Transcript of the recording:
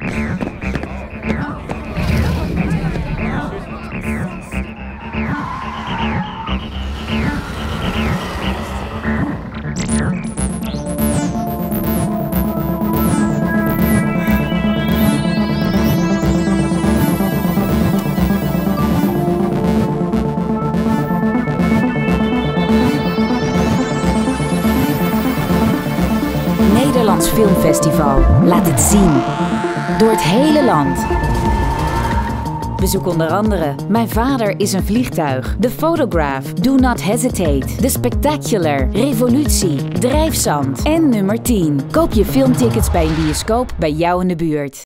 Yeah. Nederlands Filmfestival. Laat het zien. Door het hele land. Bezoek onder andere Mijn vader is een vliegtuig, The Photograph, Do Not Hesitate, The Spectacular, Revolutie, Drijfzand en nummer 10. Koop je filmtickets bij een bioscoop bij jou in de buurt.